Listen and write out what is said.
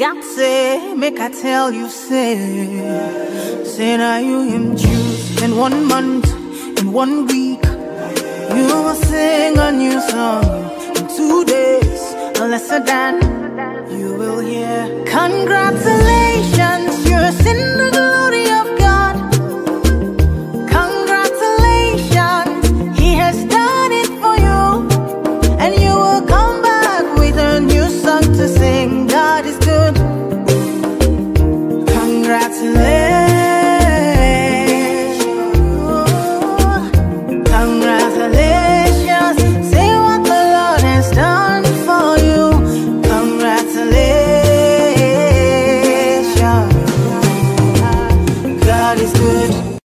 Beyonce, make I tell you, say, say now you him choose in one month, in one week. You will sing a new song in two days, a lesser than you will hear. Congratulations. got to let.